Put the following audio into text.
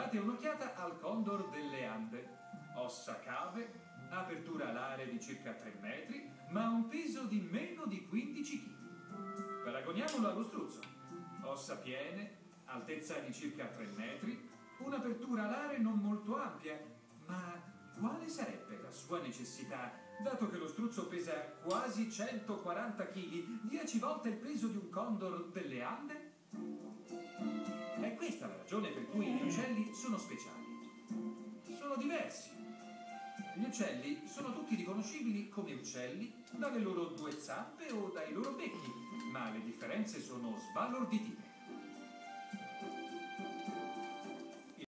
Date un'occhiata al condor delle Ande. Ossa cave, apertura alare di circa 3 metri, ma un peso di meno di 15 kg. Paragoniamolo allo struzzo. Ossa piene, altezza di circa 3 metri, un'apertura alare non molto ampia, ma quale sarebbe la sua necessità, dato che lo struzzo pesa quasi 140 kg, 10 volte il peso di un condor delle Ande? Ragione per cui gli uccelli sono speciali. Sono diversi. Gli uccelli sono tutti riconoscibili come uccelli dalle loro due zampe o dai loro becchi, ma le differenze sono sbalorditive.